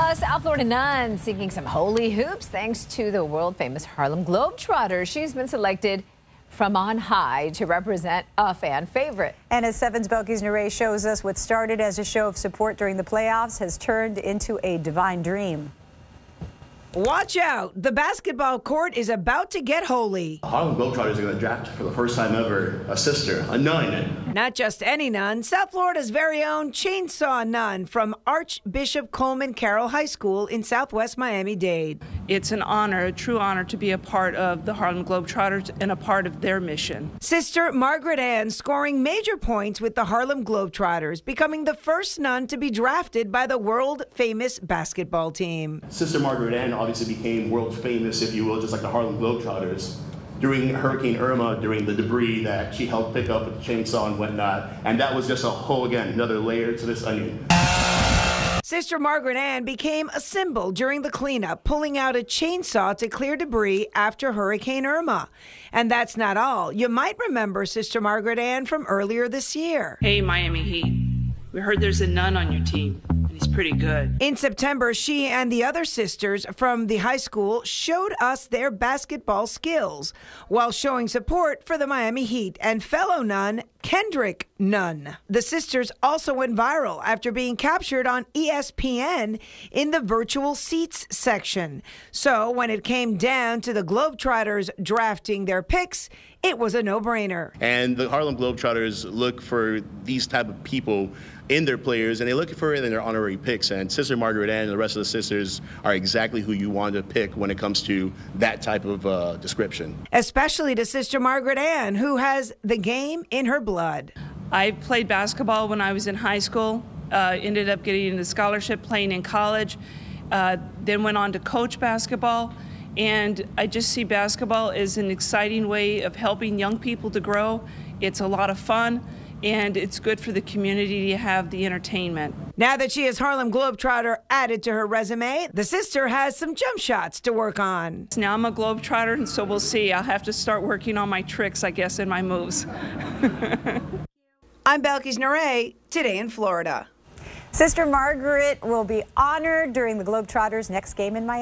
A South Florida nun singing some holy hoops thanks to the world famous Harlem Globetrotters. She's been selected from on high to represent a fan favorite. And as Seven's Belkys Nerey shows us, what started as a show of support during the playoffs has turned into a divine dream. Watch out! The basketball court is about to get holy. Harlem Globetrotters are going to draft for the first time ever a sister, a nun. Not just any nun, South Florida's very own Chainsaw Nun from Archbishop Coleman Carroll High School in southwest Miami Dade. It's an honor, a true honor, to be a part of the Harlem Globetrotters and a part of their mission. Sister Margaret Ann scoring major points with the Harlem Globetrotters, becoming the first nun to be drafted by the world famous basketball team. Sister Margaret Ann obviously became world famous, if you will, just like the Harlem Globetrotters. During Hurricane Irma, during the debris that she helped pick up with the chainsaw and whatnot, and that was just a whole, again, another layer to this onion. Sister Margaret Ann became a symbol during the cleanup, pulling out a chainsaw to clear debris after Hurricane Irma. And that's not all. You might remember Sister Margaret Ann from earlier this year. Hey, Miami Heat. We heard there's a nun on your team. Pretty good. In September, she and the other sisters from the high school showed us their basketball skills while showing support for the Miami Heat and fellow nun Kendrick Nunn. The sisters also went viral after being captured on ESPN in the virtual seats section. So when it came down to the Globetrotters drafting their picks, it was a no-brainer. And the Harlem Globetrotters look for these type of people in their players, and they look for it in their honorary picks. And Sister Margaret Ann and the rest of the sisters are exactly who you want to pick when it comes to that type of uh, description. Especially to Sister Margaret Ann, who has the game in her blood. I played basketball when I was in high school, uh, ended up getting a scholarship playing in college, uh, then went on to coach basketball. And I just see basketball as an exciting way of helping young people to grow. It's a lot of fun and it's good for the community to have the entertainment. Now that she has Harlem Globetrotter added to her resume, the sister has some jump shots to work on. Now I'm a Globetrotter, and so we'll see. I'll have to start working on my tricks, I guess, and my moves. I'm Belkys Nerey, today in Florida. Sister Margaret will be honored during the Globetrotters' next game in Miami.